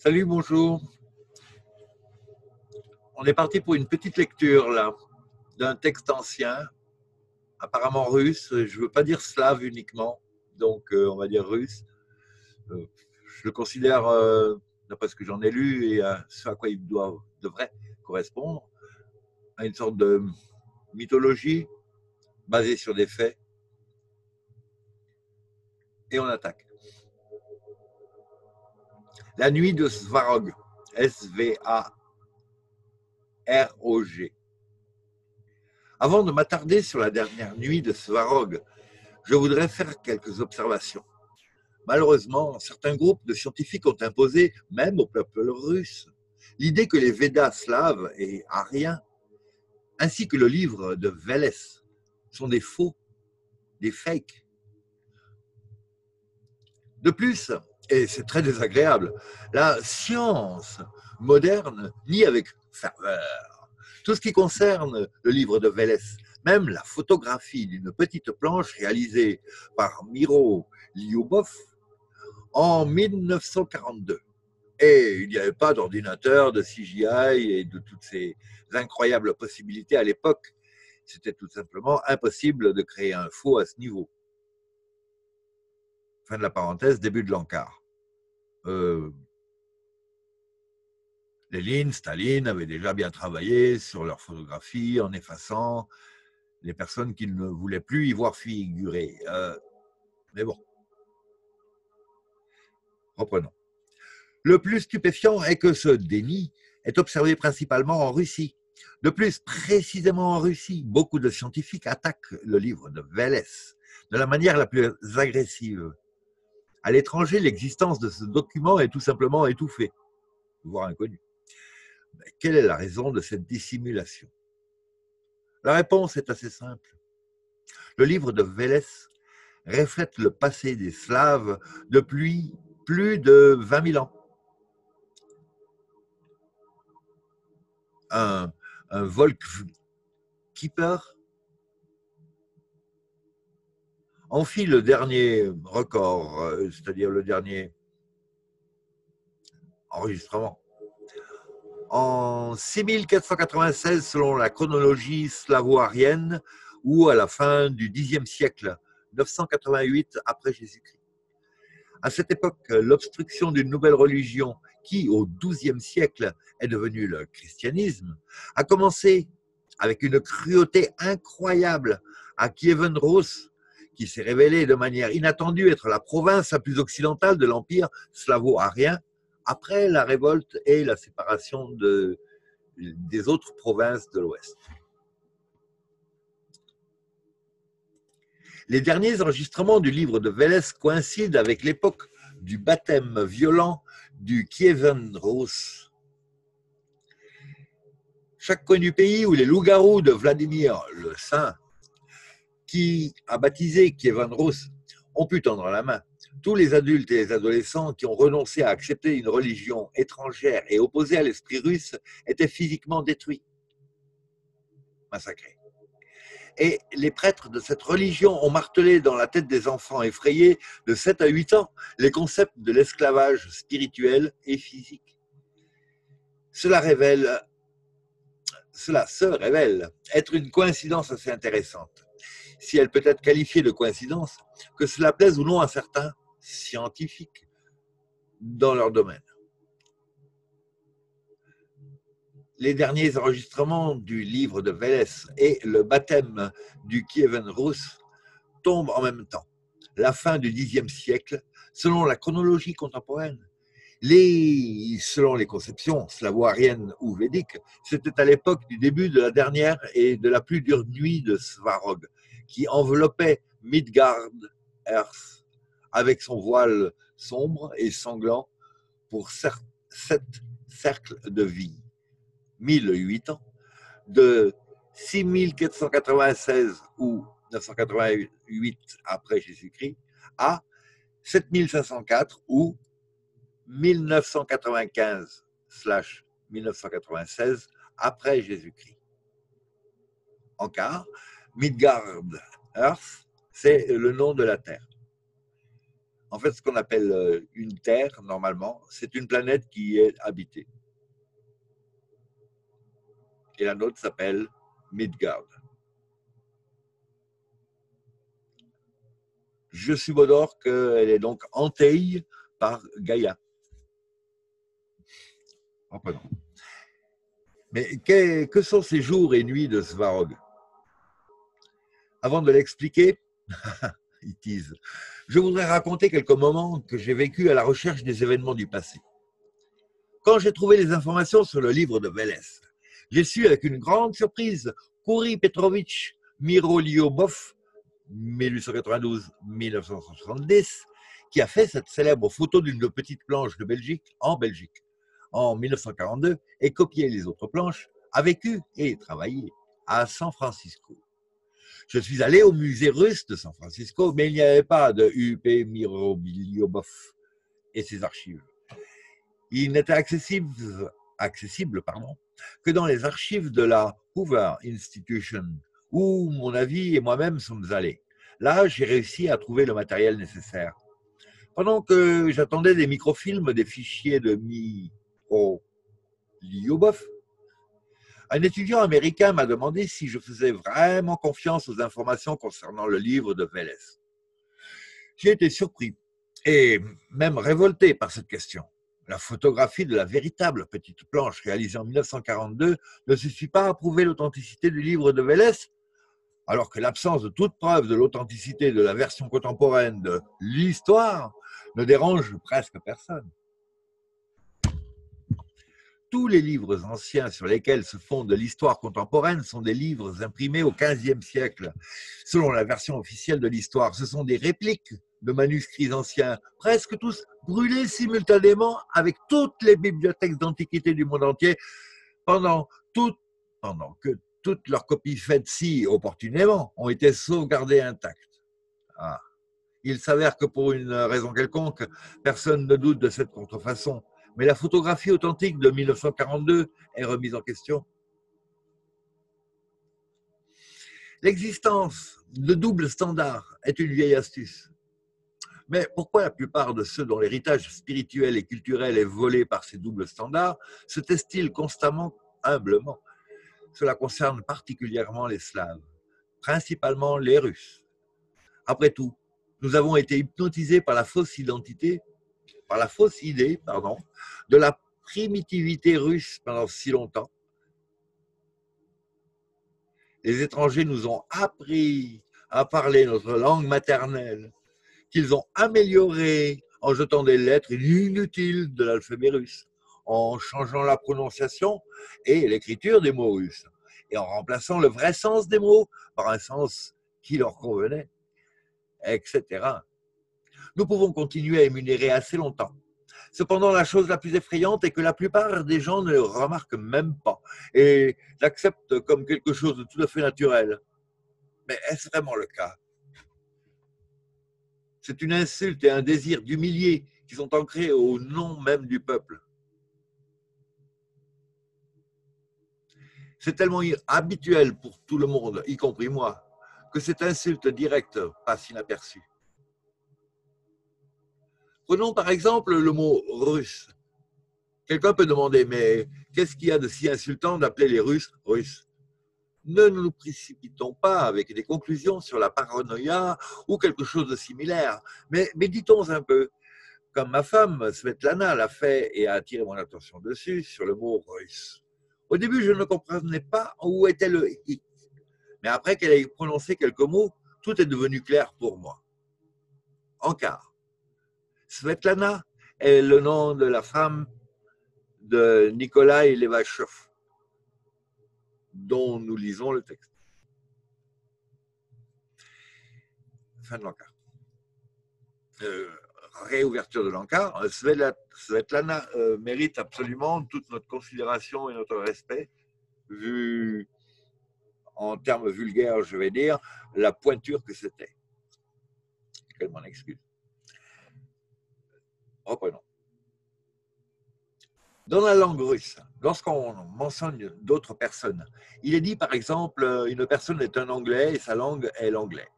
Salut, bonjour. On est parti pour une petite lecture là d'un texte ancien, apparemment russe. Je ne veux pas dire slave uniquement, donc euh, on va dire russe. Euh, je le considère, euh, d'après ce que j'en ai lu et à ce à quoi il doit, devrait correspondre, à une sorte de mythologie basée sur des faits. Et on attaque. La nuit de Svarog, S-V-A-R-O-G. Avant de m'attarder sur la dernière nuit de Svarog, je voudrais faire quelques observations. Malheureusement, certains groupes de scientifiques ont imposé, même au peuple russe, l'idée que les Védas slaves et ariens, ainsi que le livre de Vélès, sont des faux, des fakes. De plus, et c'est très désagréable, la science moderne nie avec ferveur tout ce qui concerne le livre de Vélez, même la photographie d'une petite planche réalisée par Miro Lyubov en 1942. Et il n'y avait pas d'ordinateur, de CGI et de toutes ces incroyables possibilités à l'époque. C'était tout simplement impossible de créer un faux à ce niveau. Fin de la parenthèse, début de l'encart. Euh, Léline, Staline avaient déjà bien travaillé sur leur photographie en effaçant les personnes qu'ils ne voulaient plus y voir figurer. Euh, mais bon. Reprenons. Le plus stupéfiant est que ce déni est observé principalement en Russie. De plus, précisément en Russie, beaucoup de scientifiques attaquent le livre de Vélez de la manière la plus agressive. À l'étranger, l'existence de ce document est tout simplement étouffée, voire inconnue. Quelle est la raison de cette dissimulation? La réponse est assez simple. Le livre de Vélez reflète le passé des Slaves depuis plus de 20 000 ans. Un, un Volkkeeper on fit le dernier record, euh, c'est-à-dire le dernier enregistrement. En 6496 selon la chronologie slavo-arienne ou à la fin du Xe siècle, 988 après Jésus-Christ. À cette époque, l'obstruction d'une nouvelle religion qui, au XIIe siècle, est devenue le christianisme, a commencé avec une cruauté incroyable à Kievenros qui s'est révélée de manière inattendue être la province la plus occidentale de l'empire slavo-arien après la révolte et la séparation de, des autres provinces de l'Ouest. Les derniers enregistrements du livre de Vélez coïncident avec l'époque du baptême violent du Kievenros. Chaque connu pays où les loups-garous de Vladimir le Saint qui a baptisé Kievan Rus ont pu tendre la main. Tous les adultes et les adolescents qui ont renoncé à accepter une religion étrangère et opposée à l'esprit russe étaient physiquement détruits, massacrés. Et les prêtres de cette religion ont martelé dans la tête des enfants effrayés de 7 à 8 ans les concepts de l'esclavage spirituel et physique. Cela révèle, cela se révèle être une coïncidence assez intéressante si elle peut être qualifiée de coïncidence, que cela plaise ou non à certains scientifiques dans leur domaine. Les derniers enregistrements du livre de Vélez et le baptême du Kieven Rus tombent en même temps, la fin du Xe siècle, selon la chronologie contemporaine. Selon les conceptions slavo-ariennes ou védiques, c'était à l'époque du début de la dernière et de la plus dure nuit de Svarog, qui enveloppait Midgard Earth avec son voile sombre et sanglant pour sept cercles de vie. 1008 ans, de 6496 ou 988 après Jésus-Christ à 7504 ou 1995 1996 après Jésus-Christ. En quart, Midgard Earth, c'est le nom de la Terre. En fait, ce qu'on appelle euh, une Terre, normalement, c'est une planète qui est habitée. Et la nôtre s'appelle Midgard. Je subodore qu'elle est donc hantée par Gaïa. Mais que, sont ces jours et nuits de Svarog? Avant de l'expliquer, je voudrais raconter quelques moments que j'ai vécus à la recherche des événements du passé. Quand j'ai trouvé les informations sur le livre de Vélez, j'ai su avec une grande surprise qu'Uri Petrovitch Miroliobov, 1892-1970, qui a fait cette célèbre photo d'une petite planche de Belgique en Belgique en 1942 et copié les autres planches, a vécu et travaillé à San Francisco. Je suis allé au musée russe de San Francisco, mais il n'y avait pas de UP Mirobiliobov et ses archives. Il n'était accessible, pardon, que dans les archives de la Hoover Institution, où mon avis et moi-même sommes allés. Là, j'ai réussi à trouver le matériel nécessaire. Pendant que j'attendais des microfilms, des fichiers de mi au Lyubov, un étudiant américain m'a demandé si je faisais vraiment confiance aux informations concernant le livre de Vélez. J'ai été surpris et même révolté par cette question. La photographie de la véritable petite planche réalisée en 1942 ne suffit pas à prouver l'authenticité du livre de Vélez, alors que l'absence de toute preuve de l'authenticité de la version contemporaine de l'histoire ne dérange presque personne tous les livres anciens sur lesquels se fonde l'histoire contemporaine sont des livres imprimés au XVe siècle. Selon la version officielle de l'histoire, ce sont des répliques de manuscrits anciens, presque tous brûlés simultanément avec toutes les bibliothèques d'antiquité du monde entier, pendant, que toutes leurs copies faites si opportunément ont été sauvegardées intactes. Ah. Il s'avère que pour une raison quelconque, personne ne doute de cette contrefaçon mais la photographie authentique de 1942 est remise en question. L'existence de doubles standards est une vieille astuce. Mais pourquoi la plupart de ceux dont l'héritage spirituel et culturel est volé par ces doubles standards se testent-ils constamment humblement? Cela concerne particulièrement les Slaves, principalement les Russes. Après tout, nous avons été hypnotisés par la fausse identité par la fausse idée pardon, de la primitivité russe pendant si longtemps. Les étrangers nous ont appris à parler notre langue maternelle, qu'ils ont améliorée en jetant des lettres inutiles de l'alphabet russe, en changeant la prononciation et l'écriture des mots russes, et en remplaçant le vrai sens des mots par un sens qui leur convenait, etc nous pouvons continuer à émunérer assez longtemps. Cependant, la chose la plus effrayante est que la plupart des gens ne le remarquent même pas et l'acceptent comme quelque chose de tout à fait naturel. Mais est-ce vraiment le cas? C'est une insulte et un désir d'humilier qui sont ancrés au nom même du peuple. C'est tellement habituel pour tout le monde, y compris moi, que cette insulte directe passe inaperçue. Prenons par exemple le mot russe. Quelqu'un peut demander, mais qu'est-ce qu'il y a de si insultant d'appeler les Russes russes? Ne nous précipitons pas avec des conclusions sur la paranoïa ou quelque chose de similaire, mais méditons un peu. Comme ma femme, Svetlana, l'a fait et a attiré mon attention dessus sur le mot russe. Au début, je ne comprenais pas où était le i. Mais après qu'elle ait prononcé quelques mots, tout est devenu clair pour moi. Encart. Svetlana est le nom de la femme de Nikolai Levachov, dont nous lisons le texte. Fin de l'encart. Euh, réouverture de l'encart. Svetlana euh, mérite absolument toute notre considération et notre respect, vu en termes vulgaires, je vais dire, la pointure que c'était. Qu'elle m'en excuse. Reprenons. Dans la langue russe, lorsqu'on mentionne d'autres personnes, il est dit par exemple une personne est un anglais et sa langue est l'anglais,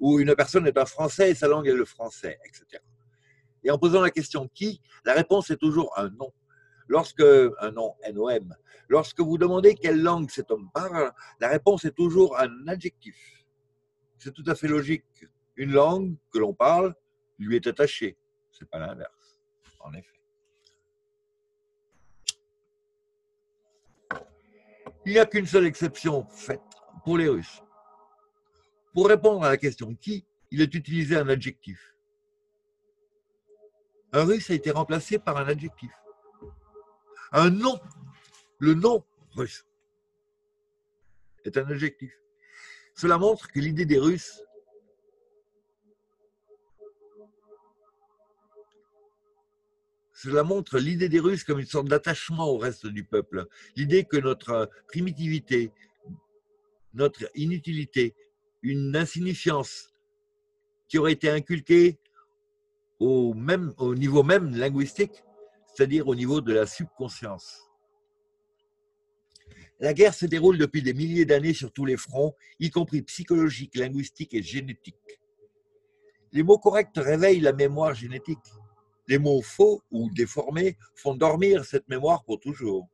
ou une personne est un français et sa langue est le français, etc. Et en posant la question qui, la réponse est toujours un nom. Lorsque, un nom, NOM, lorsque vous demandez quelle langue cet homme parle, la réponse est toujours un adjectif. C'est tout à fait logique. Une langue que l'on parle lui est attachée. C'est pas l'inverse, en effet. Il n'y a qu'une seule exception faite pour les Russes. Pour répondre à la question qui, il est utilisé un adjectif. Un russe a été remplacé par un adjectif. Un nom, le nom russe, est un adjectif. Cela montre que l'idée des Russes Cela montre l'idée des Russes comme une sorte d'attachement au reste du peuple. L'idée que notre primitivité, notre inutilité, une insignifiance qui aurait été inculquée au, même, au niveau même linguistique, c'est-à-dire au niveau de la subconscience. La guerre se déroule depuis des milliers d'années sur tous les fronts, y compris psychologique, linguistique et génétique. Les mots corrects réveillent la mémoire génétique. Les mots faux ou déformés font dormir cette mémoire pour toujours.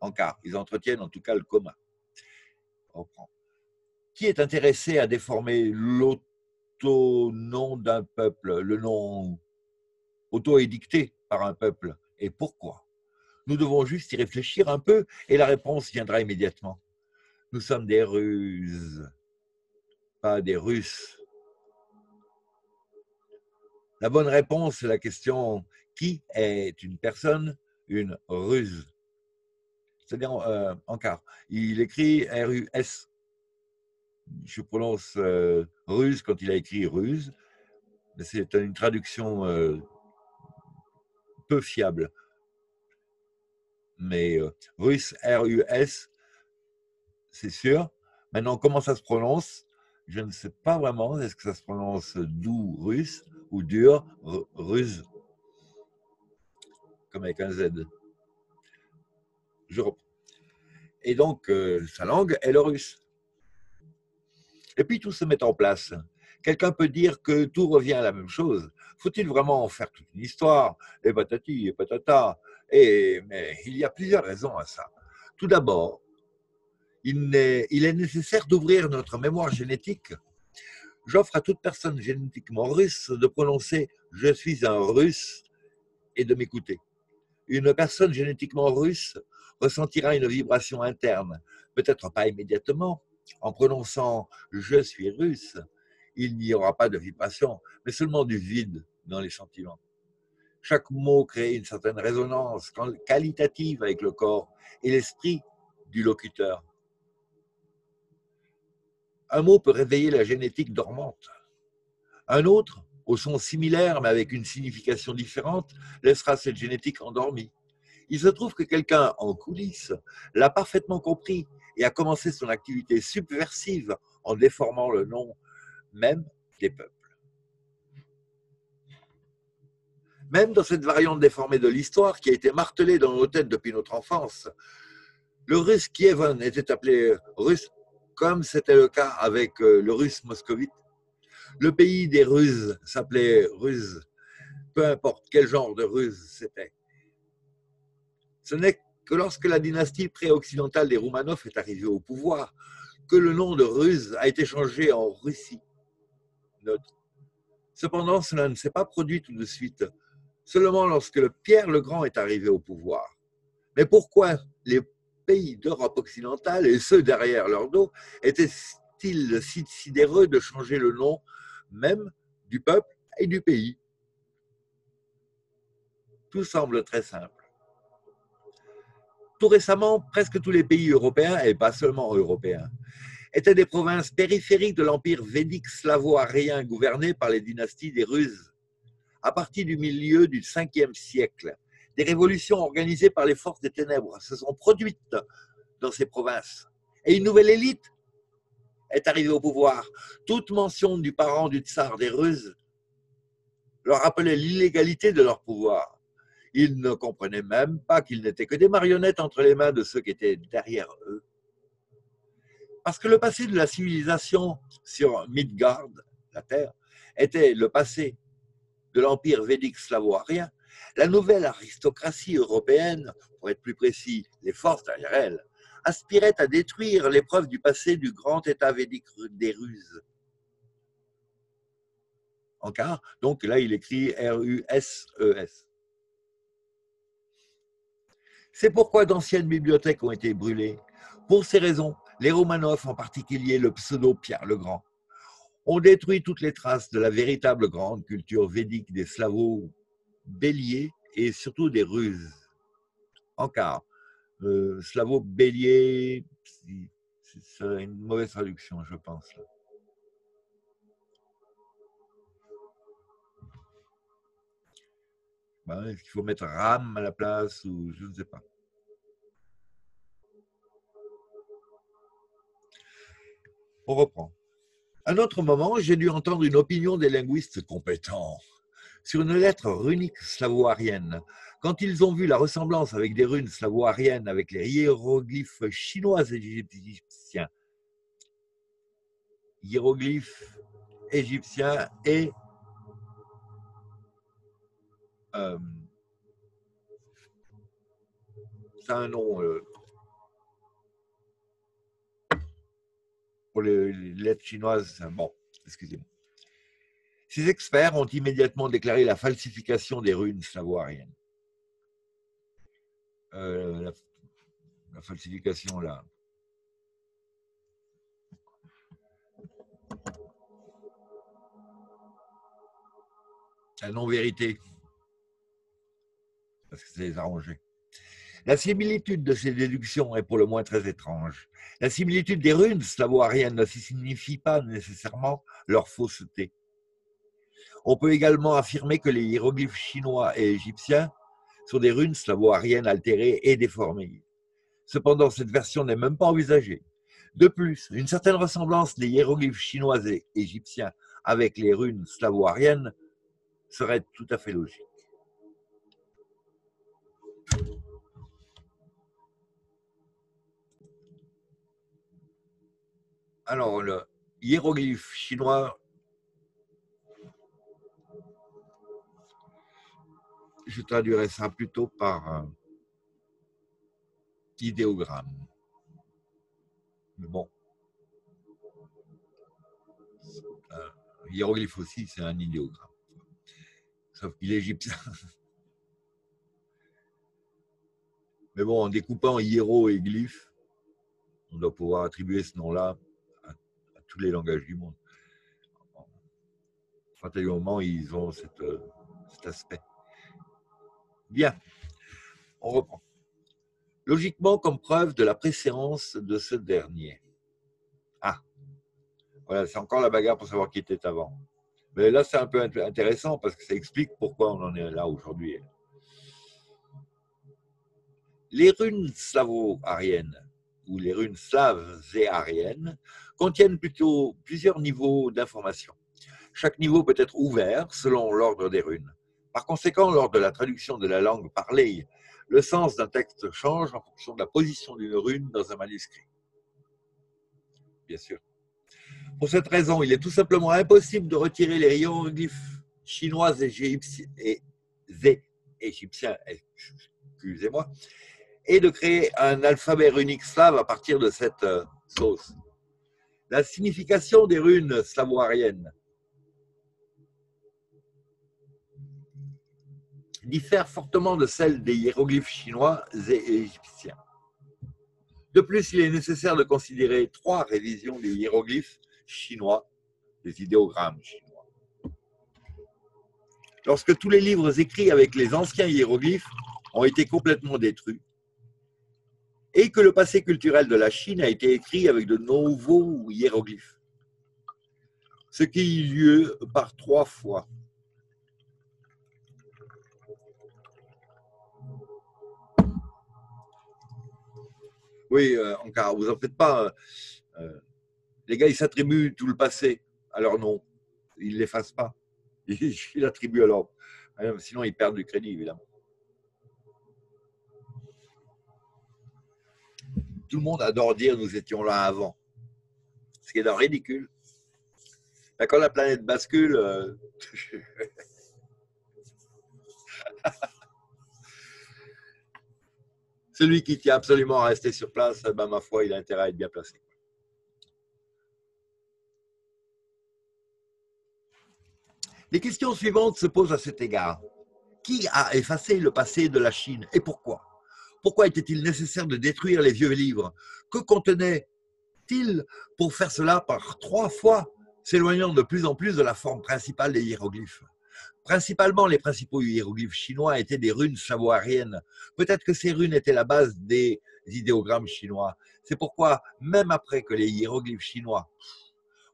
En cas, ils entretiennent en tout cas le coma. Qui est intéressé à déformer l'auto-nom d'un peuple, le nom auto-édicté par un peuple Et pourquoi? Nous devons juste y réfléchir un peu et la réponse viendra immédiatement. Nous sommes des Ruses, pas des Russes. La bonne réponse est la question qui est une personne, une ruse? C'est-à-dire euh, en quart. Il écrit R-U-S. Je prononce euh, ruse quand il a écrit ruse. C'est une traduction euh, peu fiable. Mais russe, R-U-S, c'est sûr. Maintenant, comment ça se prononce? Je ne sais pas vraiment. Est-ce que ça se prononce doux russe? Ou dur, ruse, comme avec un Z. Je reprends. Et donc, euh, sa langue est le russe. Et puis tout se met en place. Quelqu'un peut dire que tout revient à la même chose. Faut-il vraiment en faire toute une histoire? Et patati et patata. Et, mais il y a plusieurs raisons à ça. Tout d'abord, il est nécessaire d'ouvrir notre mémoire génétique J'offre à toute personne génétiquement russe de prononcer je suis un russe et de m'écouter. Une personne génétiquement russe ressentira une vibration interne, peut-être pas immédiatement. En prononçant je suis russe, il n'y aura pas de vibration, mais seulement du vide dans les sentiments. Chaque mot crée une certaine résonance qualitative avec le corps et l'esprit du locuteur. Un mot peut réveiller la génétique dormante. Un autre, au son similaire mais avec une signification différente, laissera cette génétique endormie. Il se trouve que quelqu'un en coulisses l'a parfaitement compris et a commencé son activité subversive en déformant le nom même des peuples. Même dans cette variante déformée de l'histoire qui a été martelée dans nos têtes depuis notre enfance, le russe Kievan était appelé russe comme c'était le cas avec euh, le russe moscovite. Le pays des Russes s'appelait Ruse, peu importe quel genre de Ruse c'était. Ce n'est que lorsque la dynastie pré-occidentale des Romanov est arrivée au pouvoir que le nom de Ruse a été changé en Russie. Cependant, cela ne s'est pas produit tout de suite, seulement lorsque Pierre le Grand est arrivé au pouvoir. Mais pourquoi les pays d'Europe occidentale et ceux derrière leur dos étaient-ils si sidéreux de changer le nom même du peuple et du pays Tout semble très simple. Tout récemment, presque tous les pays européens, et pas seulement européens, étaient des provinces périphériques de l'empire védique slavo-arien gouverné par les dynasties des Russes. À partir du milieu du 5e siècle, des révolutions organisées par les forces des ténèbres se sont produites dans ces provinces. Et une nouvelle élite est arrivée au pouvoir. Toute mention du parent du tsar des Russes leur rappelait l'illégalité de leur pouvoir. Ils ne comprenaient même pas qu'ils n'étaient que des marionnettes entre les mains de ceux qui étaient derrière eux. Parce que le passé de la civilisation sur Midgard, la Terre, était le passé de l'empire védique slavo-arien, la nouvelle aristocratie européenne, pour être plus précis, les forces derrière elle, aspirait à détruire les preuves du passé du grand état védique des Ruses. En cas, donc là il écrit R-U-S-E-S. E C'est pourquoi d'anciennes bibliothèques ont été brûlées. Pour ces raisons, les Romanov, en particulier le pseudo-Pierre le Grand, ont détruit toutes les traces de la véritable grande culture védique des Slavos béliers et surtout des Ruses. Encore, euh, Slavo bélier, c'est une mauvaise traduction, je pense. Ben, est-ce qu'il faut mettre Ram à la place ou je ne sais pas. On reprend. À un autre moment, j'ai dû entendre une opinion des linguistes compétents sur une lettre runique slavo-arienne. Quand ils ont vu la ressemblance avec des runes slavo-ariennes avec les hiéroglyphes chinois et égyptiens, hiéroglyphes égyptiens et euh, c'est un nom euh, pour les, lettres chinoises. Bon, excusez-moi. Ces experts ont immédiatement déclaré la falsification des runes slavo-ariennes. Euh, la, falsification là. La non-vérité. Parce que c'est les arrangé. La similitude de ces déductions est pour le moins très étrange. La similitude des runes slavo-ariennes ne signifie pas nécessairement leur fausseté. On peut également affirmer que les hiéroglyphes chinois et égyptiens sont des runes slavo-ariennes altérées et déformées. Cependant, cette version n'est même pas envisagée. De plus, une certaine ressemblance des hiéroglyphes chinois et égyptiens avec les runes slavo-ariennes serait tout à fait logique. Alors, le hiéroglyphe chinois, je traduirais ça plutôt par un idéogramme. Mais bon, un hiéroglyphe aussi, c'est un idéogramme. Sauf qu'il est égyptien. Mais bon, en découpant hiéro et glyphe, on doit pouvoir attribuer ce nom-là tous les langages du monde. Fatalement, ils ont euh, cet aspect. Bien, on reprend. Logiquement, comme preuve de la préséance de ce dernier. Ah, voilà, c'est encore la bagarre pour savoir qui était avant. Mais là, c'est un peu intéressant parce que ça explique pourquoi on en est là aujourd'hui. Les runes slavo-ariennes ou les runes slaves et ariennes contiennent plutôt plusieurs niveaux d'information. Chaque niveau peut être ouvert selon l'ordre des runes. Par conséquent, lors de la traduction de la langue parlée, le sens d'un texte change en fonction de la position d'une rune dans un manuscrit. Bien sûr. Pour cette raison, il est tout simplement impossible de retirer les hiéroglyphes chinois et égyptiens, et de créer un alphabet runique slave à partir de cette euh, sauce. La signification des runes slavo-ariennes diffère fortement de celle des hiéroglyphes chinois et égyptiens. De plus, il est nécessaire de considérer trois révisions des hiéroglyphes chinois, des idéogrammes chinois. Lorsque tous les livres écrits avec les anciens hiéroglyphes ont été complètement détruits, et que le passé culturel de la Chine a été écrit avec de nouveaux hiéroglyphes, ce qui a eu lieu par trois fois. Oui, euh, encore, vous en faites pas. Euh, euh, les gars, ils s'attribuent tout le passé à leur nom. Ils ne l'effacent pas. Ils l'attribuent à leur. Sinon, ils perdent du crédit, évidemment. Tout le monde adore dire nous étions là avant. Ce qui est ridicule. quand la planète bascule, Celui qui tient absolument à rester sur place, ben, ma foi, il a intérêt à être bien placé. Les questions suivantes se posent à cet égard. Qui a effacé le passé de la Chine et pourquoi? Pourquoi était-il nécessaire de détruire les vieux livres? Que contenait-il pour faire cela par trois fois, s'éloignant de plus en plus de la forme principale des hiéroglyphes? Principalement, les principaux hiéroglyphes chinois étaient des runes savoariennes. Peut-être que ces runes étaient la base des idéogrammes chinois. C'est pourquoi, même après que les hiéroglyphes chinois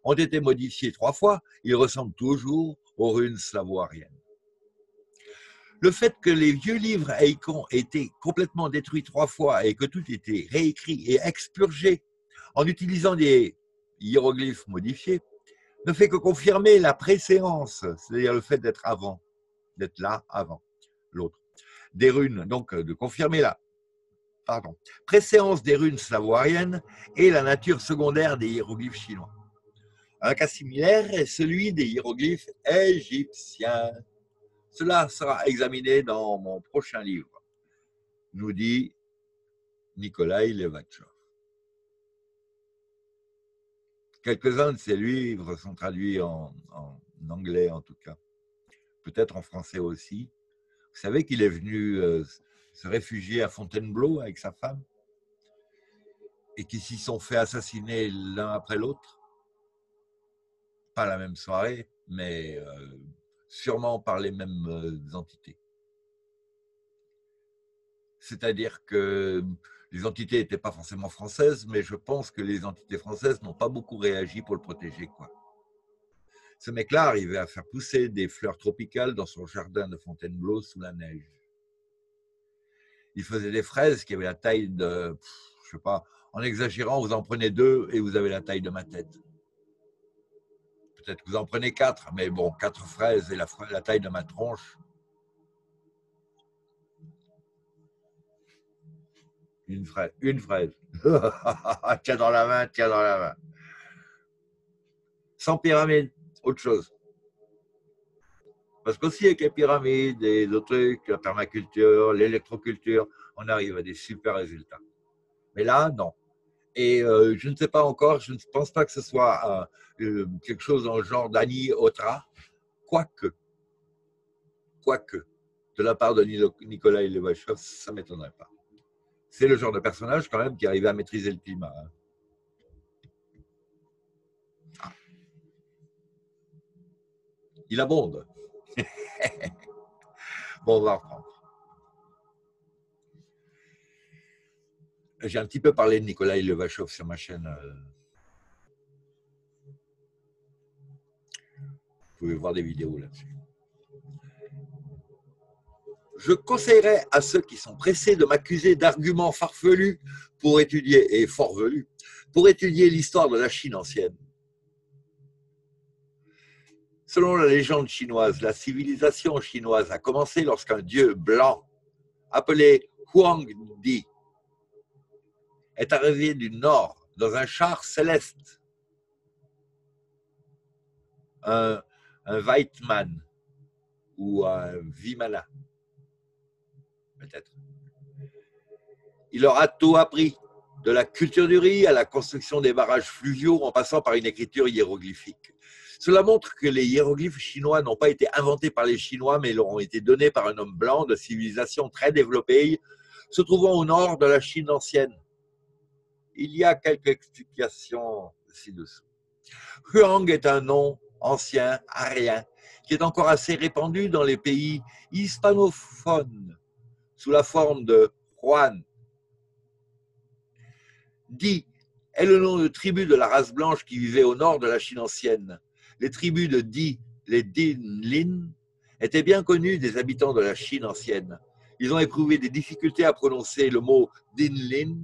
ont été modifiés trois fois, ils ressemblent toujours aux runes slavo-ariennes. Le fait que les vieux livres aient été complètement détruits trois fois et que tout ait été réécrit et expurgé en utilisant des hiéroglyphes modifiés ne fait que confirmer la préséance, c'est-à-dire le fait d'être avant, d'être là avant l'autre. Des runes, donc de confirmer la pardon, préséance des runes savoiriennes et la nature secondaire des hiéroglyphes chinois. Un cas similaire est celui des hiéroglyphes égyptiens. Cela sera examiné dans mon prochain livre, nous dit Nikolai Levatchov. Quelques-uns de ces livres sont traduits en, anglais en tout cas, peut-être en français aussi. Vous savez qu'il est venu euh, se réfugier à Fontainebleau avec sa femme et qu'ils s'y sont fait assassiner l'un après l'autre pas la même soirée, mais euh, sûrement par les mêmes euh, entités. C'est-à-dire que les entités n'étaient pas forcément françaises, mais je pense que les entités françaises n'ont pas beaucoup réagi pour le protéger. Quoi. Ce mec-là arrivait à faire pousser des fleurs tropicales dans son jardin de Fontainebleau sous la neige. Il faisait des fraises qui avaient la taille de, je sais pas, en exagérant, vous en prenez deux et vous avez la taille de ma tête peut-être que vous en prenez quatre, mais bon, quatre fraises et la, la taille de ma tronche. Une fraise. Une tiens dans la main, tiens dans la main. Sans pyramide, autre chose. Parce qu'aussi avec les pyramides et d'autres trucs, la permaculture, l'électroculture, on arrive à des super résultats. Mais là, non. Et euh, je ne sais pas encore, je ne pense pas que ce soit euh, quelque chose le genre d'Annie Otra, quoique, quoique, de la part de Nicolas Levachov, ça ne m'étonnerait pas. C'est le genre de personnage quand même qui arrivait à maîtriser le climat. Hein. Ah. Il abonde. bon, on. J'ai un petit peu parlé de Nicolas Levachov sur ma chaîne. Euh. Vous pouvez voir des vidéos là-dessus. Je conseillerais à ceux qui sont pressés de m'accuser d'arguments farfelus pour étudier, et forvelus, pour étudier l'histoire de la Chine ancienne. Selon la légende chinoise, la civilisation chinoise a commencé lorsqu'un dieu blanc, appelé Huang Di, est arrivé du nord dans un char céleste. Un, un Weitman ou un Vimana, peut-être. Il leur a tout appris, de la culture du riz à la construction des barrages fluviaux en passant par une écriture hiéroglyphique. Cela montre que les hiéroglyphes chinois n'ont pas été inventés par les Chinois, mais leur ont été donnés par un homme blanc de civilisation très développée, se trouvant au nord de la Chine ancienne. Il y a quelques explications ci-dessous. Huang est un nom ancien, arien, qui est encore assez répandu dans les pays hispanophones, sous la forme de Juan. Di est le nom de tribu de la race blanche qui vivait au nord de la Chine ancienne. Les tribus de Di, les Dinlin, étaient bien connues des habitants de la Chine ancienne. Ils ont éprouvé des difficultés à prononcer le mot Dinlin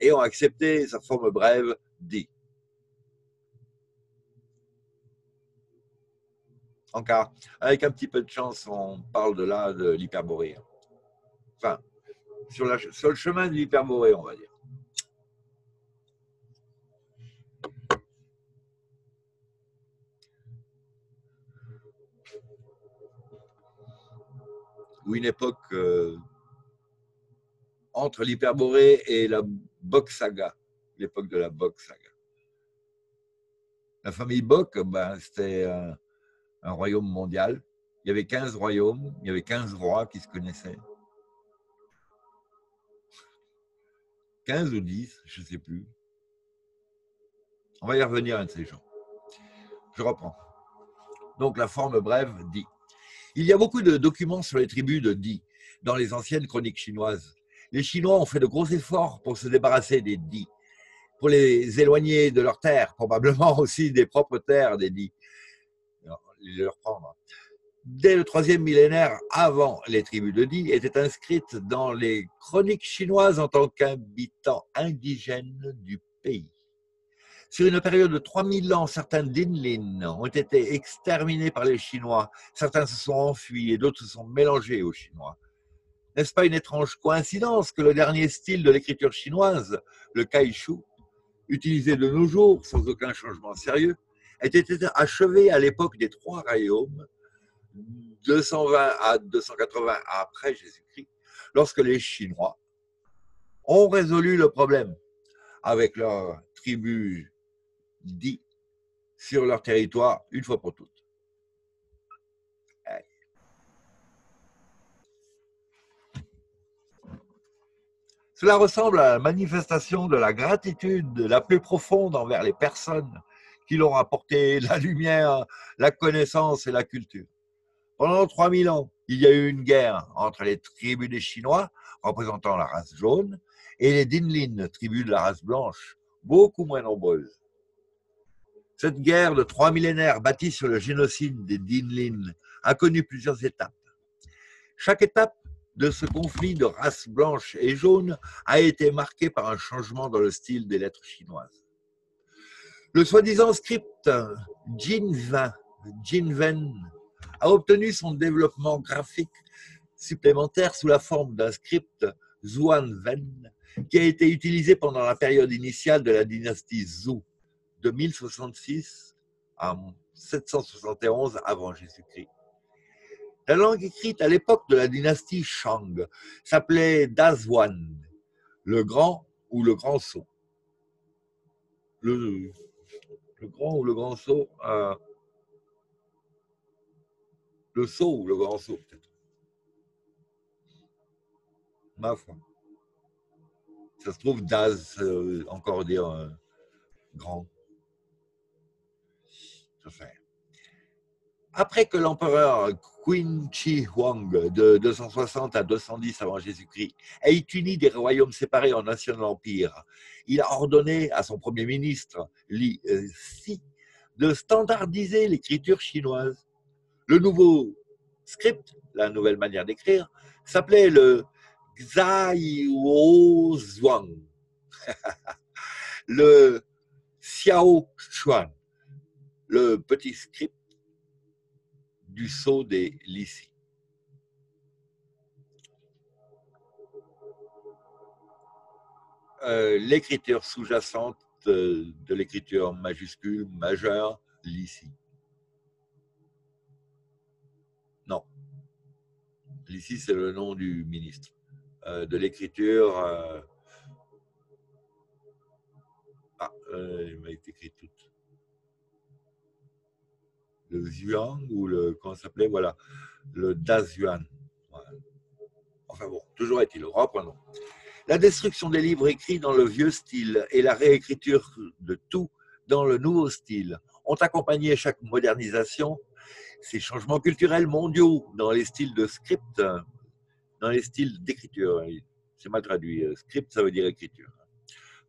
et ont accepté sa forme brève dit. Encore, avec un petit peu de chance, on parle de là de l'hyperborée. Enfin, sur, le chemin de l'hyperborée, on va dire. ou une époque euh, entre l'Hyperborée et la Bok Saga, l'époque de la Bok Saga. La famille Bok, ben, c'était un, un royaume mondial. Il y avait 15 royaumes, il y avait 15 rois qui se connaissaient. 15 ou 10, je ne sais plus. On va y revenir, un de ces gens. Je reprends. Donc la forme brève dit. Il y a beaucoup de documents sur les tribus de Di dans les anciennes chroniques chinoises. Les Chinois ont fait de gros efforts pour se débarrasser des Di, pour les éloigner de leurs terres, probablement aussi des propres terres des Di. Les leur prendre. Dès le troisième millénaire avant les tribus de Di, étaient inscrites dans les chroniques chinoises en tant qu'habitants indigènes du pays. Sur une période de 3000 ans, certains Dinlin ont été exterminés par les Chinois. Certains se sont enfuis et d'autres se sont mélangés aux Chinois. N'est-ce pas une étrange coïncidence que le dernier style de l'écriture chinoise, le Kaishu, utilisé de nos jours sans aucun changement sérieux, ait été achevé à l'époque des trois royaumes, 220 à 280 après Jésus-Christ, lorsque les Chinois ont résolu le problème avec leur tribu dit sur leur territoire une fois pour toutes. Cela ressemble à la manifestation de la gratitude la plus profonde envers les personnes qui leur ont apporté la lumière, la connaissance et la culture. Pendant 3000 ans, il y a eu une guerre entre les tribus des Chinois, représentant la race jaune, et les Dinlin, tribus de la race blanche, beaucoup moins nombreuses. Cette guerre de trois millénaires bâtie sur le génocide des Dinlin a connu plusieurs étapes. Chaque étape de ce conflit de race blanche et jaune a été marquée par un changement dans le style des lettres chinoises. Le soi-disant script Jinven, Jinven a obtenu son développement graphique supplémentaire sous la forme d'un script Zuanven qui a été utilisé pendant la période initiale de la dynastie Zhou de 1066 à 771 avant Jésus-Christ. La langue écrite à l'époque de la dynastie Shang s'appelait Dazwan, le grand ou le grand sceau. Le, grand ou le grand sceau, euh, le sceau ou le grand sceau peut-être. Ma foi. Ça se trouve Daz, euh, encore dire euh, grand. Après que l'empereur Qin Shi Huang de 260 à 210 avant Jésus-Christ ait uni des royaumes séparés en un seul empire, il a ordonné à son premier ministre, Li euh, Si, de standardiser l'écriture chinoise. Le nouveau script, la nouvelle manière d'écrire, s'appelait le Xiao Zhuang, le Xiao Chuan le petit script du sceau des lycées. Euh, l'écriture sous-jacente de, l'écriture majuscule, majeure, l'ici. L'ici, c'est le nom du ministre. Euh, de l'écriture. Euh, ah, il m'a été écrit tout le Zhuang ou le, comment s'appelait, voilà, le Dazuan. Enfin bon, toujours est-il, reprenons. La destruction des livres écrits dans le vieux style et la réécriture de tout dans le nouveau style ont accompagné chaque modernisation. Ces changements culturels mondiaux dans les styles de script, dans les styles d'écriture, c'est mal traduit, script ça veut dire écriture,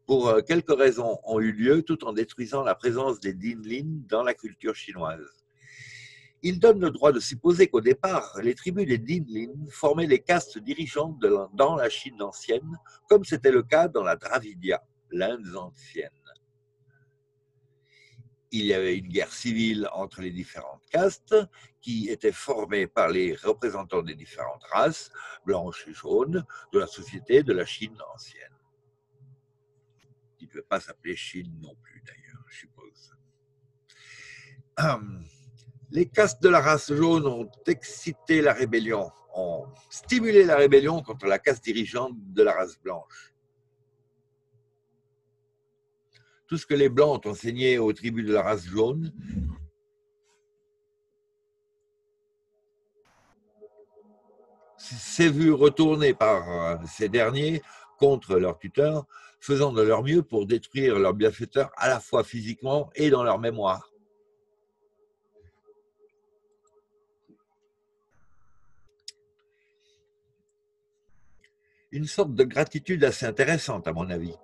pour euh, quelques raisons ont eu lieu tout en détruisant la présence des Dinlin dans la culture chinoise. Il donne le droit de supposer qu'au départ, les tribus des Dinlin formaient les castes dirigeantes dans la Chine ancienne, comme c'était le cas dans la Dravidia, l'Inde ancienne. Il y avait une guerre civile entre les différentes castes qui étaient formées par les représentants des différentes races, blanches et jaunes, de la société de la Chine ancienne. Qui ne peut pas s'appeler Chine non plus d'ailleurs, je suppose. Hum. Les castes de la race jaune ont excité la rébellion ont stimulé la rébellion contre la caste dirigeante de la race blanche. Tout ce que les Blancs ont enseigné aux tribus de la race jaune s'est vu retourner par euh, ces derniers contre leurs tuteurs, faisant de leur mieux pour détruire leurs bienfaiteurs à la fois physiquement et dans leur mémoire. Une sorte de gratitude assez intéressante, à mon avis.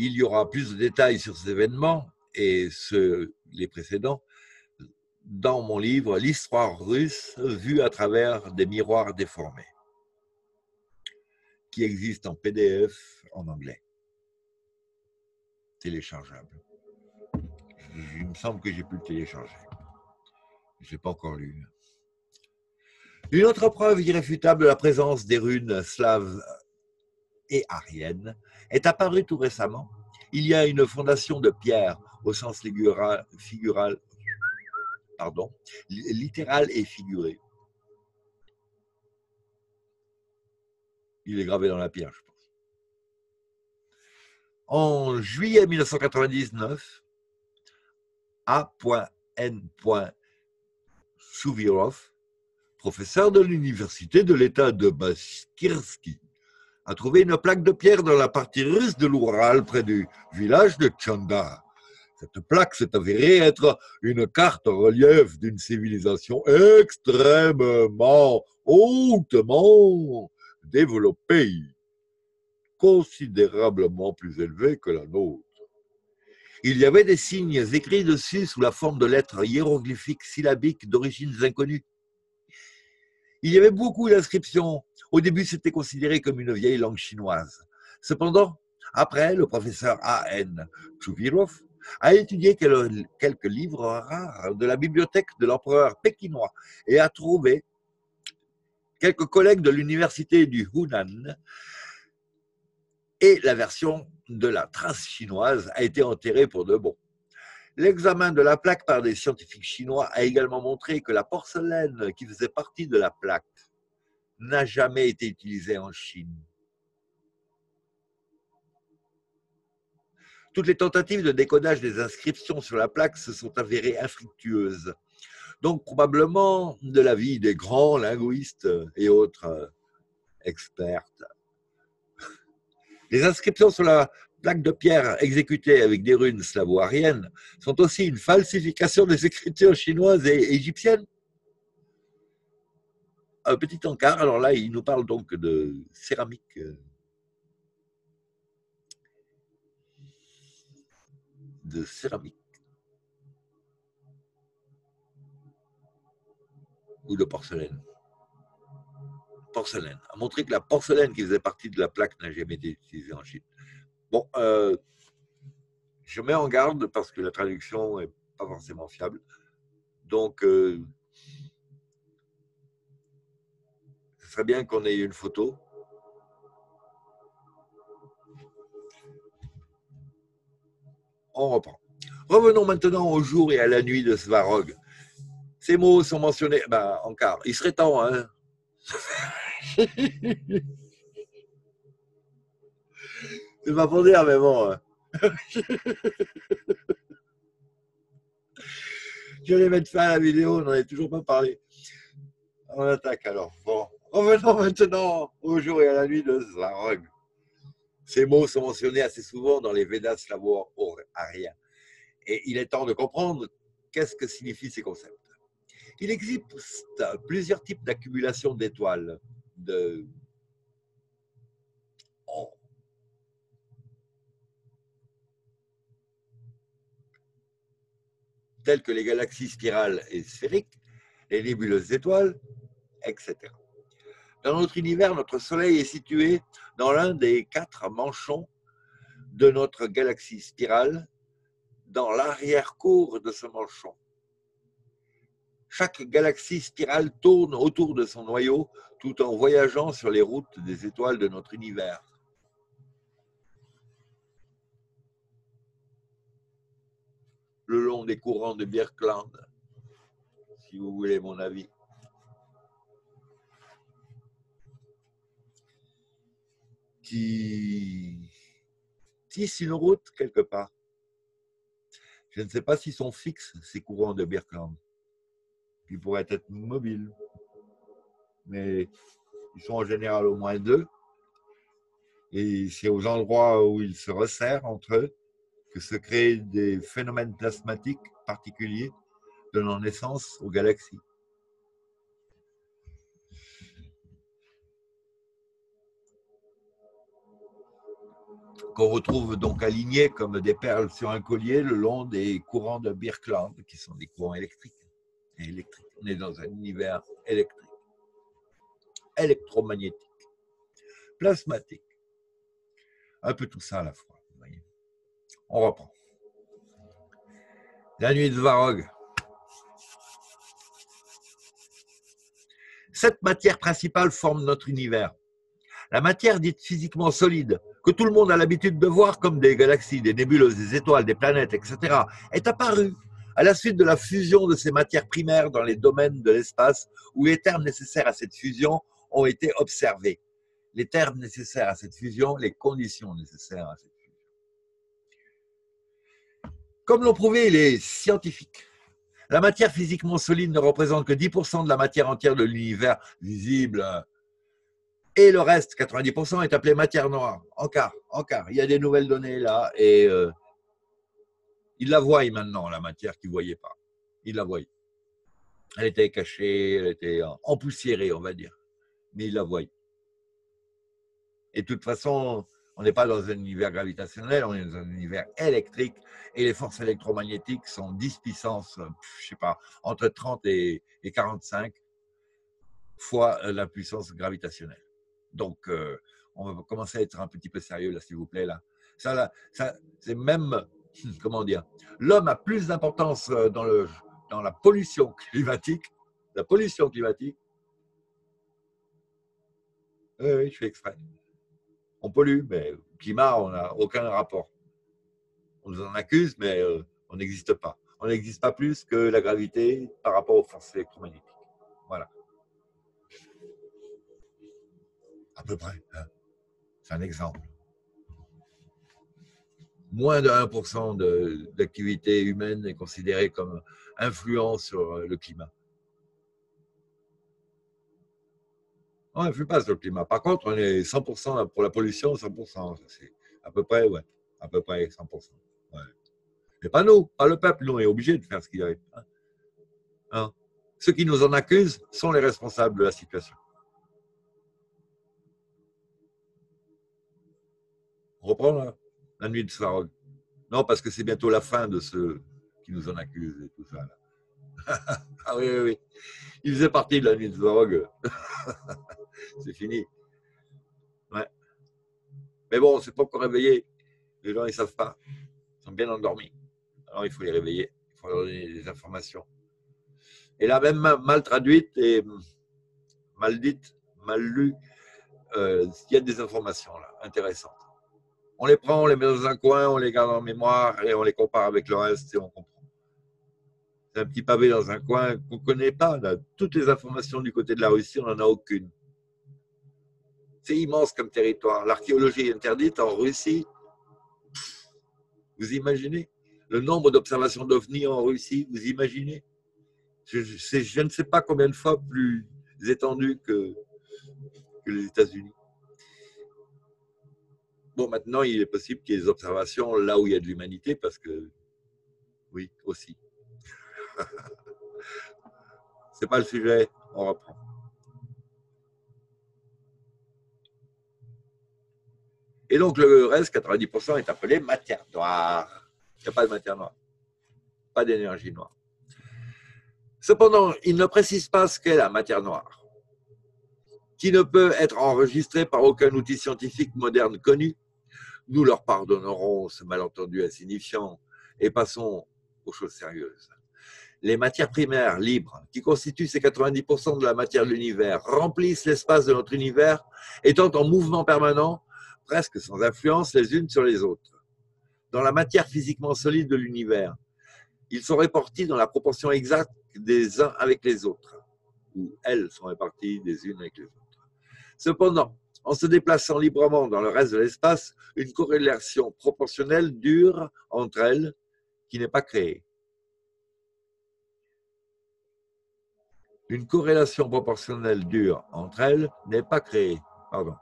Il y aura plus de détails sur ces événements et les précédents dans mon livre L'histoire russe vue à travers des miroirs déformés, qui existe en PDF en anglais, téléchargeable. Il me semble que j'ai pu le télécharger. Je ne l'ai pas encore lu. Une autre preuve irréfutable de la présence des runes slaves et ariennes est apparue tout récemment. Il y a une fondation de pierre au sens figural, pardon, littéral et figuré. Il est gravé dans la pierre, je pense. En juillet 1999, A.N. Souvirov, professeur de l'université de l'État de Baskirsky, a trouvé une plaque de pierre dans la partie russe de l'Oural près du village de Chanda. Cette plaque s'est avérée être une carte relief d'une civilisation extrêmement, hautement développée, considérablement plus élevée que la nôtre. Il y avait des signes écrits dessus sous la forme de lettres hiéroglyphiques syllabiques d'origines inconnues. Il y avait beaucoup d'inscriptions. Au début, c'était considéré comme une vieille langue chinoise. Cependant, après, le professeur A.N. Chouvirov a étudié quelques livres rares de la bibliothèque de l'empereur pékinois et a trouvé quelques collègues de l'université du Hunan et la version de la trace chinoise a été enterrée pour de bon. L'examen de la plaque par des scientifiques chinois a également montré que la porcelaine qui faisait partie de la plaque n'a jamais été utilisée en Chine. Toutes les tentatives de décodage des inscriptions sur la plaque se sont avérées infructueuses. Donc probablement de l'avis des grands linguistes et autres experts. Les inscriptions sur la plaque de pierre exécutées avec des runes slavo-ariennes sont aussi une falsification des écritures chinoises et égyptiennes. Un petit encart, alors là, il nous parle donc de céramique euh, de céramique ou de porcelaine. Porcelaine. A montré que la porcelaine qui faisait partie de la plaque n'a jamais été utilisée en Chine. Bon, euh, je mets en garde parce que la traduction n'est pas forcément fiable. Donc, euh, ce serait bien qu'on ait une photo on reprend. Revenons maintenant au jour et à la nuit de Svarog. Ces mots sont mentionnés, ben, encore, il serait temps, hein. C'est pas pour dire, mais bon. Hein. Je vais mettre fin à la vidéo, on n'en a toujours pas parlé. On attaque alors. Bon, revenons maintenant au jour et à la nuit de Svarog. Ces mots sont mentionnés assez souvent dans les Védas slavo-ariens. Et il est temps de comprendre qu'est-ce que signifient ces concepts. Il existe plusieurs types d'accumulation d'étoiles, de telles que les galaxies spirales et sphériques, les nébuleuses étoiles, etc. Dans notre univers, notre Soleil est situé dans l'un des quatre manchons de notre galaxie spirale, dans l'arrière-cour de ce manchon. Chaque galaxie spirale tourne autour de son noyau tout en voyageant sur les routes des étoiles de notre univers. le long des courants de Birkland, si vous voulez mon avis. Qui tissent une route quelque part. Je ne sais pas s'ils sont fixes, ces courants de Birkland. qui pourraient être mobiles. Mais ils sont en général au moins deux. Et c'est aux endroits où ils se resserrent entre eux que se créent des phénomènes plasmatiques particuliers donnant naissance aux galaxies. qu'on retrouve donc alignés comme des perles sur un collier le long des courants de Birkeland, qui sont des courants électriques. électriques. On est dans un univers électrique, électromagnétique, plasmatique. Un peu tout ça à la fois. On reprend. La nuit de Varog. Cette matière principale forme notre univers. La matière dite physiquement solide, que tout le monde a l'habitude de voir comme des galaxies, des nébuleuses, des étoiles, des planètes, etc., est apparue à la suite de la fusion de ces matières primaires dans les domaines de l'espace où les termes nécessaires à cette fusion ont été observés. Les termes nécessaires à cette fusion, les conditions nécessaires à cette fusion. Comme l'ont prouvé les scientifiques, la matière physiquement solide ne représente que 10% de la matière entière de l'univers visible et le reste, 90%, est appelé matière noire. En quart, en quart. Il y a des nouvelles données là et euh, ils la voient maintenant, la matière qu'ils ne voyaient pas. Ils la voient. Elle était cachée, elle était empoussiérée, on va dire. Mais ils la voient. Et de toute façon, on n'est pas dans un univers gravitationnel, on est dans un univers électrique et les forces électromagnétiques sont 10 puissance, je sais pas, entre 30 et 45 fois la puissance gravitationnelle. Donc, euh, on va commencer à être un petit peu sérieux là, s'il vous plaît. Là. Ça, c'est même, comment dire, l'homme a plus d'importance euh, dans, le, dans la pollution climatique. La pollution climatique. Oui, oui, je fais exprès. On pollue, mais climat, on n'a aucun rapport. On nous en accuse, mais euh, on n'existe pas. On n'existe pas plus que la gravité par rapport aux forces électromagnétiques. Voilà. à peu près. Hein. C'est un exemple. Moins de 1% d'activité humaine est considérée comme influence sur euh, le climat. On n'influe pas sur le climat. Par contre, on est 100% pour la pollution, 100%. C'est à peu près, ouais, à peu près 100%. Ouais. Mais pas nous, pas le peuple. Nous, on est obligé de faire ce qu'il arrive. Hein. Hein. Ceux qui nous en accusent sont les responsables de la situation. reprend la, nuit de Sarog. Non, parce que c'est bientôt la fin de ceux qui nous en accusent et tout ça. ah oui, oui, oui. Il faisait partie de la nuit de Sarog. c'est fini. Ouais. Mais bon, c'est pas encore réveillé. Les gens, ils savent pas. Ils sont bien endormis. Alors, il faut les réveiller. Il faut leur donner des informations. Et là, même mal traduite et mal dite, mal lue, euh, il y a des informations là, intéressantes on les prend, on les met dans un coin, on les garde en mémoire et on les compare avec le reste et on comprend. Un petit pavé dans un coin qu'on ne connaît pas. toutes les informations du côté de la Russie, on n'en a aucune. C'est immense comme territoire. L'archéologie est interdite en Russie. Vous imaginez? Le nombre d'observations d'OVNI en Russie Vous imaginez? Je, je, ne sais pas combien de fois plus étendu que les États-Unis. Bon, maintenant, il est possible qu'il y ait des observations là où il y a de l'humanité, parce que, oui, aussi. C'est pas le sujet, on reprend. Et donc, le reste, 90%, est appelé matière noire. Il n'y a pas de matière noire, pas d'énergie noire. Cependant, il ne précise pas ce qu'est la matière noire, qui ne peut être enregistrée par aucun outil scientifique moderne connu nous leur pardonnerons ce malentendu insignifiant et passons aux choses sérieuses. Les matières primaires libres, qui constituent ces 90% de la matière de l'univers, remplissent l'espace de notre univers, étant en mouvement permanent, presque sans influence les unes sur les autres. Dans la matière physiquement solide de l'univers, ils sont répartis dans la proportion exacte des uns avec les autres, ou elles sont réparties des unes avec les autres. Cependant, en se déplaçant librement dans le reste de l'espace, une corrélation proportionnelle dure entre elles qui n'est pas créée. Une corrélation proportionnelle dure entre elles n'est pas créée. Pardon.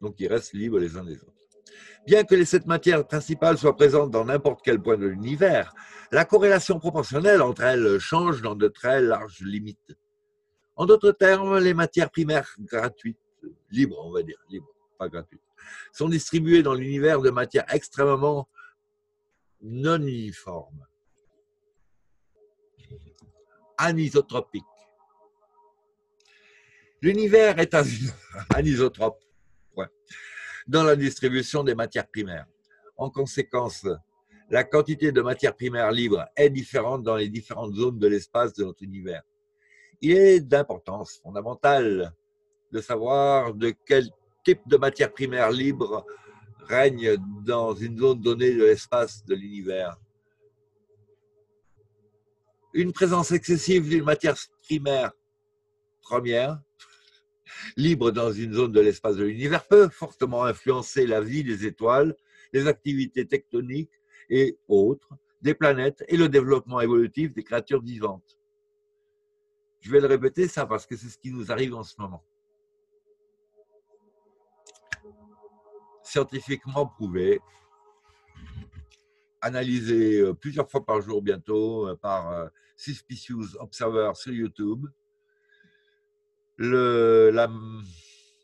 Donc ils restent libres les uns des autres. Bien que les sept matières principales soient présentes dans n'importe quel point de l'univers, la corrélation proportionnelle entre elles change dans de très larges limites. En d'autres termes, les matières primaires gratuites, libres, on va dire, libres, pas gratuites, sont distribuées dans l'univers de matières extrêmement non uniformes, anisotropiques. L'univers est anisotrope dans la distribution des matières primaires. En conséquence, la quantité de matières primaires libres est différente dans les différentes zones de l'espace de notre univers il est d'importance fondamentale de savoir de quel type de matière primaire libre règne dans une zone donnée de l'espace de l'univers. Une présence excessive d'une matière primaire première, libre dans une zone de l'espace de l'univers, peut fortement influencer la vie des étoiles, les activités tectoniques et autres des planètes et le développement évolutif des créatures vivantes. Je vais le répéter ça parce que c'est ce qui nous arrive en ce moment. Scientifiquement prouvé, analysé euh, plusieurs fois par jour bientôt euh, par euh, Suspicious Observer sur YouTube.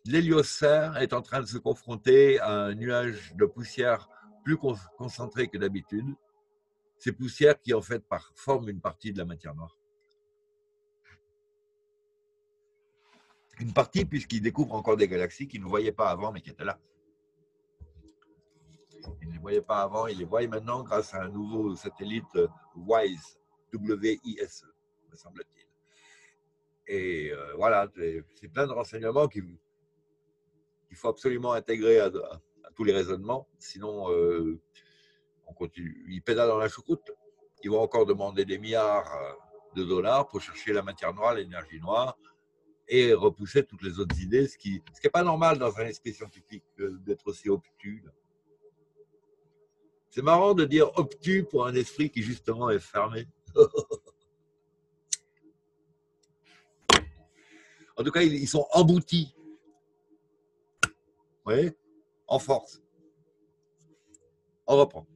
L'héliosphère est en train de se confronter à un nuage de poussière plus concentré que d'habitude. Ces poussières qui en fait forment une partie de la matière noire. Une partie, puisqu'il découvre encore des galaxies qu'il ne voyait pas avant, mais qui étaient là. Il ne les voyait pas avant, il les voit maintenant grâce à un nouveau satellite euh, WISE, W-I-S-E, me semble-t-il. Et euh, voilà, c'est plein de renseignements qu'il faut absolument intégrer à, tous les raisonnements, sinon euh, on continue. Ils pédalent dans la choucroute. Ils vont encore demander des milliards de dollars pour chercher la matière noire, l'énergie noire, et repousser toutes les autres idées, ce qui n'est pas normal dans un esprit scientifique euh, d'être aussi obtus. C'est marrant de dire obtus pour un esprit qui justement est fermé. en tout cas, ils sont emboutis. Oui, en force. On reprend.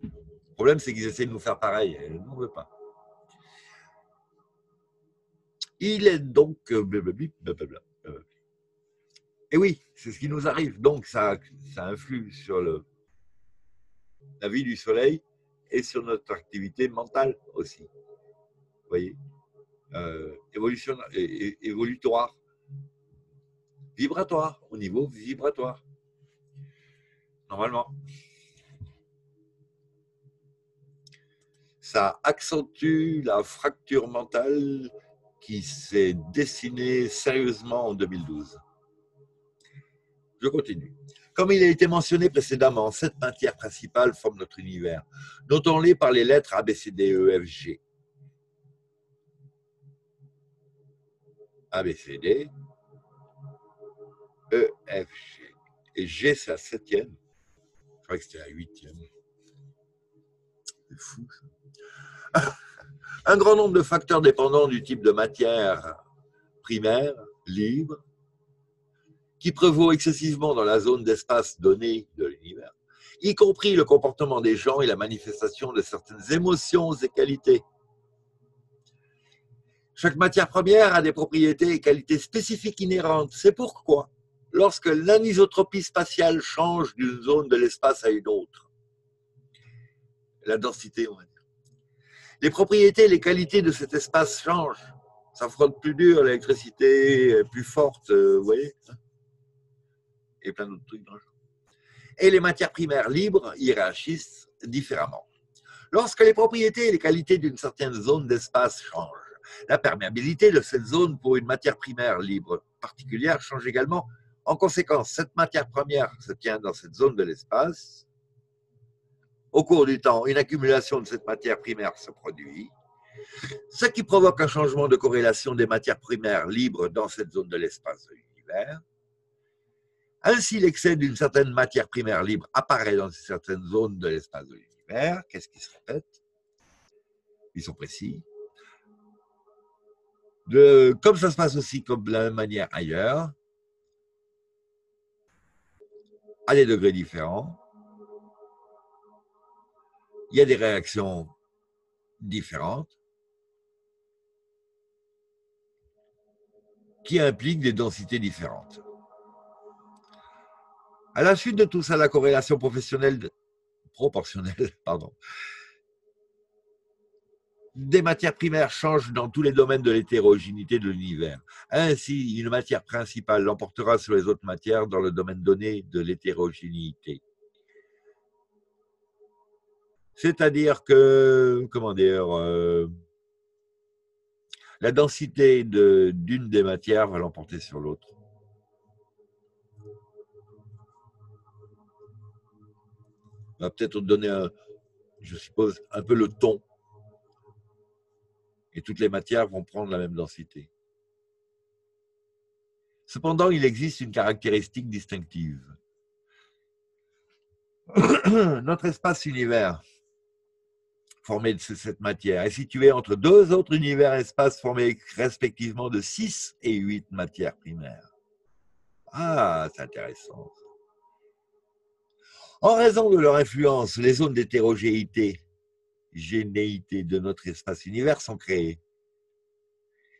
Le problème, c'est qu'ils essaient de nous faire pareil. On ne veut pas. Il est donc. Euh, et oui, c'est ce qui nous arrive. Donc, ça, ça influe sur le, la vie du soleil et sur notre activité mentale aussi. Vous voyez? Euh, évolutoire, vibratoire, au niveau vibratoire. Normalement. Ça accentue la fracture mentale qui s'est dessiné sérieusement en 2012. Je continue. Comme il a été mentionné précédemment, cette matière principale forme notre univers. Notons-les par les lettres A, B, C, D, E, F, G. A, B, C, D, E, F, G. Et G, c'est la septième. Je crois que c'était la huitième. C'est fou, un grand nombre de facteurs dépendants du type de matière primaire, libre, qui prévaut excessivement dans la zone d'espace donnée de l'univers, y compris le comportement des gens et la manifestation de certaines émotions et qualités. Chaque matière première a des propriétés et qualités spécifiques inhérentes. C'est pourquoi, lorsque l'anisotropie spatiale change d'une zone de l'espace à une autre, la densité, on va dire, les propriétés et les qualités de cet espace changent. Ça frotte plus dur, l'électricité est plus forte, euh, vous voyez hein. Et plein d'autres trucs Et les matières primaires libres y réagissent différemment. Lorsque les propriétés et les qualités d'une certaine zone d'espace changent, la perméabilité de cette zone pour une matière primaire libre particulière change également. En conséquence, cette matière première se tient dans cette zone de l'espace au cours du temps, une accumulation de cette matière primaire se produit Ce qui provoque un changement de corrélation des matières primaires libres dans cette zone de l'espace de l'univers. Ainsi, l'excès d'une certaine matière primaire libre apparaît dans certaines zones de l'espace de l'univers. Qu'est-ce qui se répète? Ils sont précis. Comme ça se passe aussi comme de la même manière ailleurs, à des degrés différents, il y a des réactions différentes qui impliquent des densités différentes. À la suite de tout ça, la corrélation professionnelle, proportionnelle pardon, des matières primaires changent dans tous les domaines de l'hétérogénéité de l'univers. Ainsi, une matière principale l'emportera sur les autres matières dans le domaine donné de l'hétérogénéité. C'est-à-dire que, comment dire, euh, la densité d'une des matières va l'emporter sur l'autre. Va peut-être donner, un, je suppose, un peu le ton. Et toutes les matières vont prendre la même densité. Cependant, il existe une caractéristique distinctive. Notre espace-univers, formé de cette matière, est situé entre deux autres univers-espaces formés respectivement de 6 et 8 matières primaires. Ah, c'est intéressant. En raison de leur influence, les zones d'hétérogénéité généité de notre espace-univers sont créées.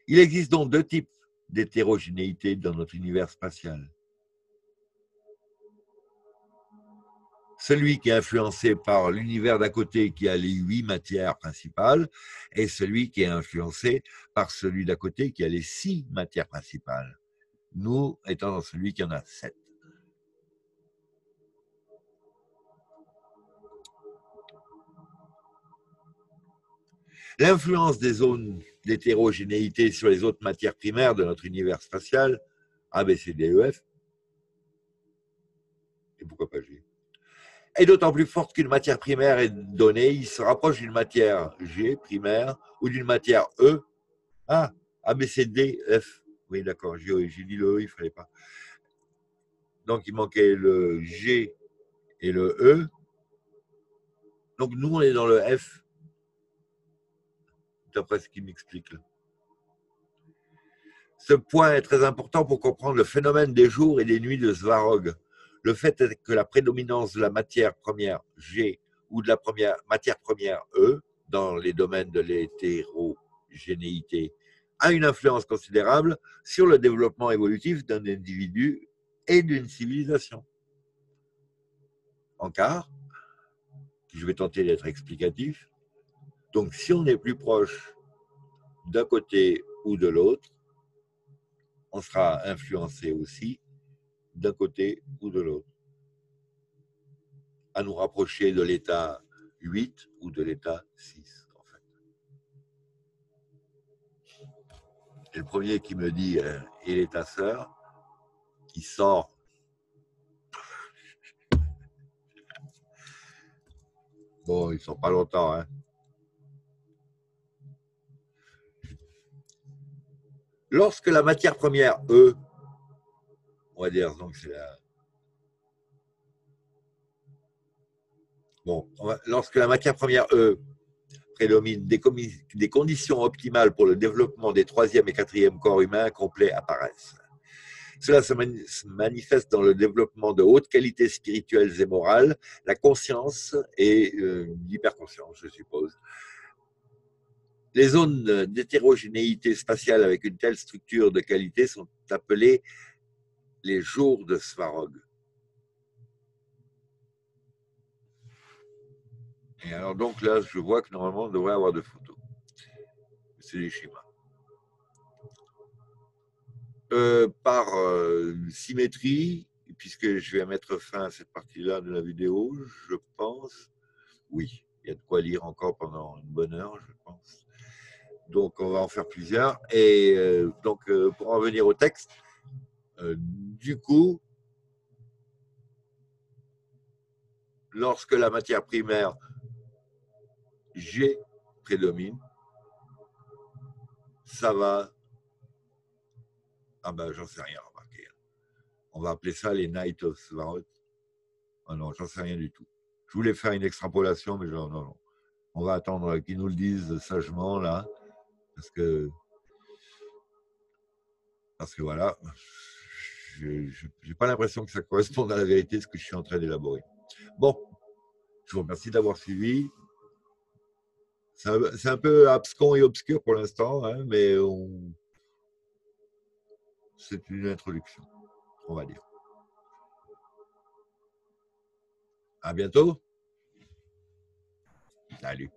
Il existe donc deux types d'hétérogénéité dans notre univers spatial. Celui qui est influencé par l'univers d'à côté qui a les huit matières principales et celui qui est influencé par celui d'à côté qui a les six matières principales. Nous étant dans celui qui en a sept. L'influence des zones d'hétérogénéité sur les autres matières primaires de notre univers spatial, A, B, C, D, E, F, et pourquoi pas G, est d'autant plus forte qu'une matière primaire est donnée, il se rapproche d'une matière G primaire ou d'une matière E. Ah, A, B, C, D, F. Oui, d'accord, j'ai dit le E, il ne fallait pas. Donc, il manquait le G et le E. Donc, nous, on est dans le F d'après ce qu'il m'explique. Ce point est très important pour comprendre le phénomène des jours et des nuits de Svarog. Le fait est que la prédominance de la matière première G ou de la première, matière première E dans les domaines de l'hétérogénéité a une influence considérable sur le développement évolutif d'un individu et d'une civilisation. En quart, je vais tenter d'être explicatif, donc, si on est plus proche d'un côté ou de l'autre, on sera influencé aussi d'un côté ou de l'autre. À nous rapprocher de l'état 8 ou de l'état 6, en fait. Le premier qui me dit, euh, il est ta sœur, qui sort Bon, ils sont pas longtemps, hein. Lorsque la matière première E, on va dire, donc c'est la. Bon, lorsque la matière première E prédomine, des, conditions optimales pour le développement des troisième et quatrième corps humains complets apparaissent. Cela se manifeste dans le développement de hautes qualités spirituelles et morales, la conscience et euh, l'hyperconscience, je suppose, les zones d'hétérogénéité spatiale avec une telle structure de qualité sont appelées les jours de Svarog. Et alors donc là, je vois que normalement, on devrait avoir de photos. C'est des schémas. Euh, par euh, symétrie, puisque je vais mettre fin à cette partie-là de la vidéo, je pense, oui, il y a de quoi lire encore pendant une bonne heure, je pense. Donc, on va en faire plusieurs. Et euh, donc, euh, pour en venir au texte, euh, du coup, lorsque la matière primaire G prédomine, ça va. Ah ben, j'en sais rien, remarquez. On va appeler ça les Night of Svarot. Ah non, j'en sais rien du tout. Je voulais faire une extrapolation, mais genre, non, non. On va attendre qu'ils nous le disent sagement, là. Parce que. Parce que voilà. Je n'ai pas l'impression que ça corresponde à la vérité, ce que je suis en train d'élaborer. Bon. Je vous remercie d'avoir suivi. C'est un, peu abscon et obscur pour l'instant, hein, mais c'est une introduction, on va dire. À bientôt. Salut.